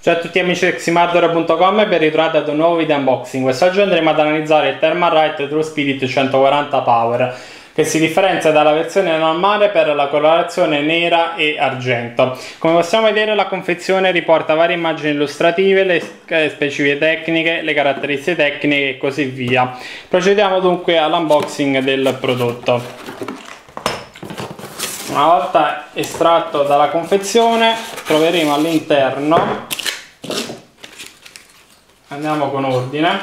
Ciao a tutti amici di Ximardore.com e ben ritrovati ad un nuovo video unboxing. Quest'oggi andremo ad analizzare il Thermalright True Spirit 140 Power che si differenzia dalla versione normale per la colorazione nera e argento. Come possiamo vedere la confezione riporta varie immagini illustrative, le specifiche tecniche, le caratteristiche tecniche e così via. Procediamo dunque all'unboxing del prodotto. Una volta estratto dalla confezione troveremo all'interno andiamo con ordine.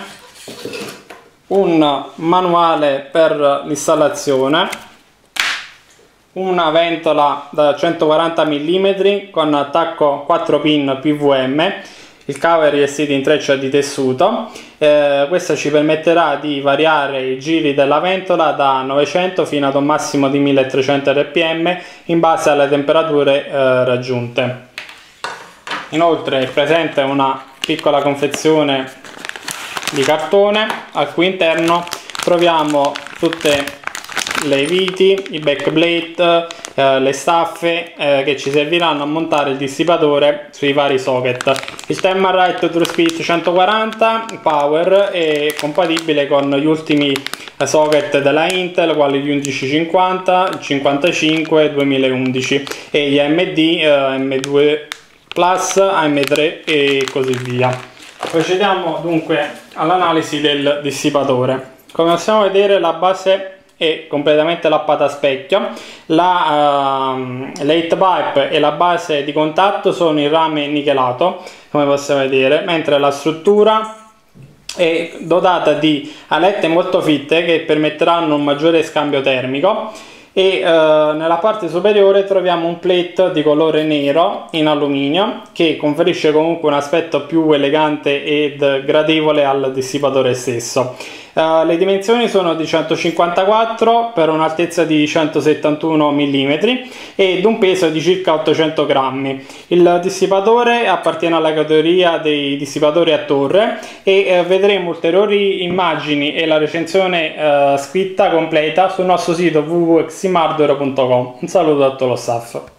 Un manuale per l'installazione. Una ventola da 140 mm con attacco 4 pin PVM il cover rivestito in treccia di tessuto. Eh, questo ci permetterà di variare i giri della ventola da 900 fino ad un massimo di 1300 rpm in base alle temperature eh, raggiunte. Inoltre è presente una piccola confezione di cartone al cui interno troviamo tutte le viti, i backplate, eh, le staffe eh, che ci serviranno a montare il dissipatore sui vari socket. Il Thermalright TrueSpeed 140 Power è compatibile con gli ultimi socket della Intel, quali gli 1150, 55 2011 e gli AMD eh, M2 Plus, AM3 e così via. Procediamo dunque all'analisi del dissipatore. Come possiamo vedere la base è completamente lappata a specchio, la uh, late pipe e la base di contatto sono in rame nichelato, come possiamo vedere, mentre la struttura è dotata di alette molto fitte che permetteranno un maggiore scambio termico e eh, nella parte superiore troviamo un plate di colore nero in alluminio che conferisce comunque un aspetto più elegante ed gradevole al dissipatore stesso. Uh, le dimensioni sono di 154 per un'altezza di 171 mm ed un peso di circa 800 grammi. Il dissipatore appartiene alla categoria dei dissipatori a torre e uh, vedremo ulteriori immagini e la recensione uh, scritta completa sul nostro sito www.ximardware.com. Un saluto a tutto lo staff.